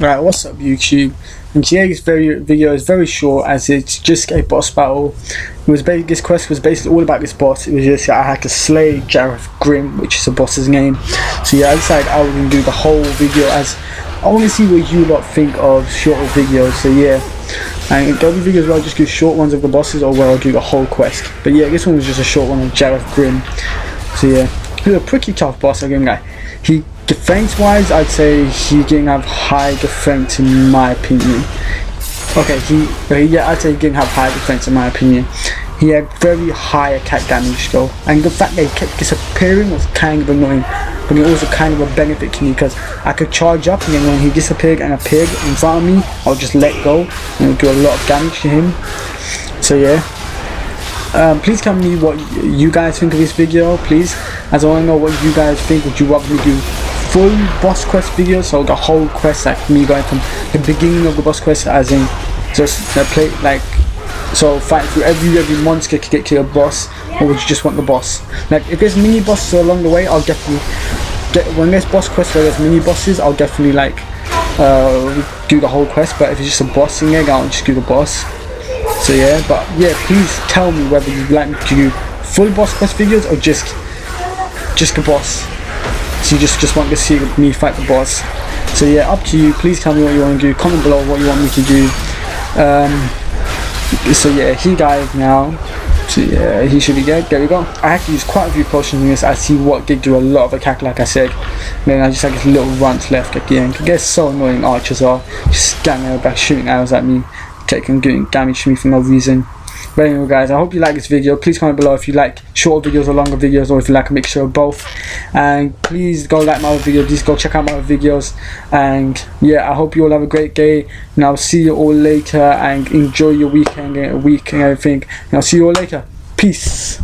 Right, what's up YouTube? And today's very video is very short as it's just a boss battle. It was this quest was basically all about this boss. It was just I had to slay Jareth Grim, which is the boss's name. So yeah, I decided I was gonna do the whole video as I want to see what you lot think of shorter videos. So yeah, and the other videos where I'll just do short ones of the bosses or where I'll do the whole quest. But yeah, this one was just a short one of Jareth Grim. So yeah, he's a pretty tough boss. Again, guy. He Defense wise, I'd say he didn't have high defense in my opinion. Okay, he, yeah, I'd say he didn't have high defense in my opinion. He had very high attack damage though, and the fact that he kept disappearing was kind of annoying, but it was also kind of a benefit to me because I could charge up and then when he disappeared and appeared in front of me, I'll just let go and it would do a lot of damage to him. So yeah, um, please tell me what you guys think of this video, please, as I want to know what you guys think. Would you rather me do full boss quest video, so the whole quest, like me going from the beginning of the boss quest, as in just uh, play like so fight through every every monster to get to a boss, or would you just want the boss? Like if there's mini bosses along the way, I'll definitely get when there's boss quests where there's mini bosses, I'll definitely like uh, do the whole quest. But if it's just a boss thing, I'll just do the boss. So yeah, but yeah, please tell me whether you'd like me to do full boss quest videos or just just the boss. So you just, just want to see me fight the boss. So yeah, up to you. Please tell me what you want to do. Comment below what you want me to do. Um, so yeah, he died now. So yeah, he should be dead. There we go. I have to use quite a few potions in this. I see what did do a lot of attack, like I said. Then I just have this little runt left at the end. Gets so annoying. Archers are just standing there back shooting arrows at me, taking doing damage to me for no reason. But anyway guys, I hope you like this video. Please comment below if you like short videos or longer videos or if you like a mixture of both. And please go like my other please go check out my other videos. And yeah, I hope you all have a great day. And I'll see you all later and enjoy your weekend, and week and everything. And I'll see you all later. Peace.